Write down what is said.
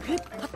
ふっ